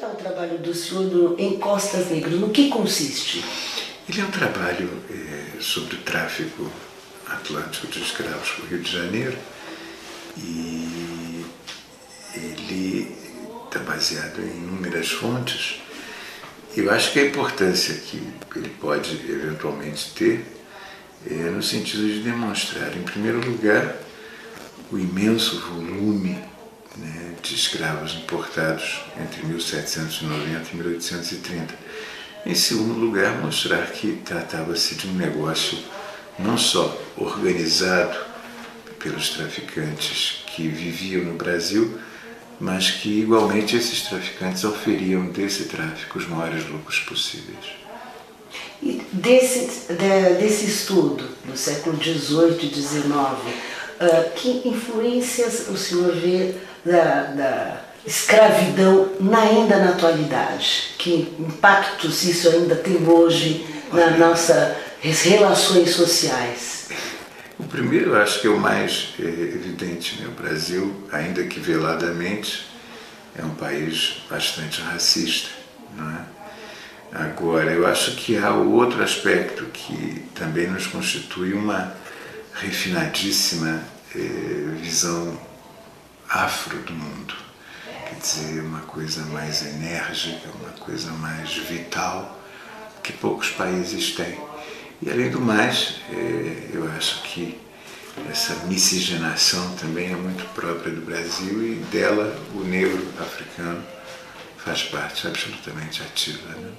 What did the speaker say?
é o trabalho do senhor em Costas Negras? No que consiste? Ele é um trabalho é, sobre o tráfico atlântico de escravos para o Rio de Janeiro e ele está baseado em inúmeras fontes. Eu acho que a importância que ele pode eventualmente ter é no sentido de demonstrar, em primeiro lugar, o imenso volume né, de escravos importados entre 1790 e 1830. Em segundo lugar, mostrar que tratava-se de um negócio não só organizado pelos traficantes que viviam no Brasil, mas que igualmente esses traficantes oferiam desse tráfico os maiores lucros possíveis. E desse, de, desse estudo do século XVIII e XIX, uh, que influências o senhor vê da, da escravidão na, ainda na atualidade? Que impactos isso ainda tem hoje na nossa relações sociais? O primeiro, eu acho que é o mais é, evidente. Né? O Brasil, ainda que veladamente, é um país bastante racista. Não é? Agora, eu acho que há outro aspecto que também nos constitui uma refinadíssima é, visão afro do mundo. Quer dizer, uma coisa mais enérgica, uma coisa mais vital que poucos países têm. E além do mais, é, eu acho que essa miscigenação também é muito própria do Brasil e dela o negro africano faz parte absolutamente ativa. Né?